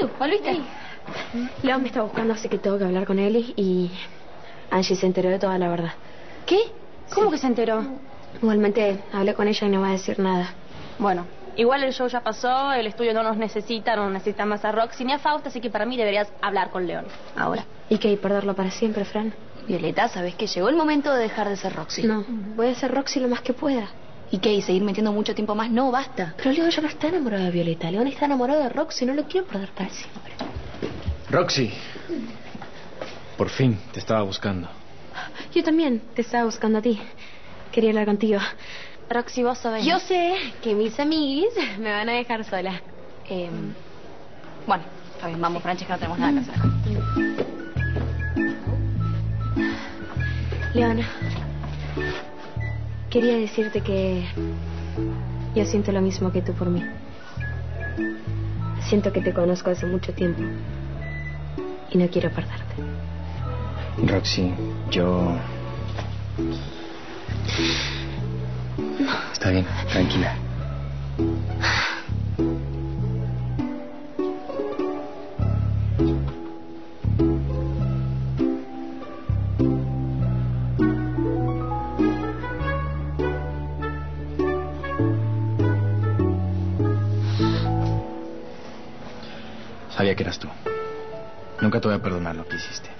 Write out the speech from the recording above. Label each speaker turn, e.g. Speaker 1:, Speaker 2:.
Speaker 1: Milu, ¿volviste?
Speaker 2: Leo me está buscando, así que tengo que hablar con él y Angie se enteró de toda la verdad.
Speaker 1: ¿Qué? ¿Cómo que se enteró?
Speaker 2: Igualmente hablé con ella y no va a decir nada.
Speaker 1: Bueno, igual el show ya pasó, el estudio no nos necesita, no necesita más a Roxy ni a Fausta, así que para mí deberías hablar con León. Ahora.
Speaker 2: ¿Y qué? ¿Y perderlo para siempre, Fran?
Speaker 3: Violeta, ¿sabes que llegó el momento de dejar de ser Roxy?
Speaker 2: No, voy a ser Roxy lo más que pueda.
Speaker 3: ¿Y qué? ¿Y seguir metiendo mucho tiempo más? No, basta.
Speaker 2: Pero León ya no está enamorado de Violeta. León está enamorado de Roxy. No lo quiero perder para siempre.
Speaker 4: Roxy. Por fin, te estaba buscando.
Speaker 2: Yo también te estaba buscando a ti. Quería hablar contigo.
Speaker 1: Roxy, vos sabés.
Speaker 2: Yo sé que mis amiguis me van a dejar sola.
Speaker 3: Eh, bueno, está bien, vamos, Francesca, no tenemos nada que hacer.
Speaker 2: Leona, quería decirte que yo siento lo mismo que tú por mí. Siento que te conozco hace mucho tiempo y no quiero perderte.
Speaker 4: Roxy, yo... Está bien, tranquila. Sabía que eras tú. Nunca te voy a perdonar lo que hiciste.